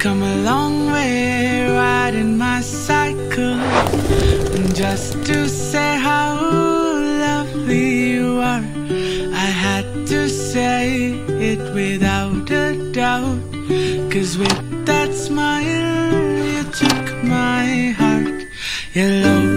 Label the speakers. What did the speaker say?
Speaker 1: come a long way riding my cycle just to say how lovely you are. I had to say it without a doubt, cause with that smile you took my heart. you're.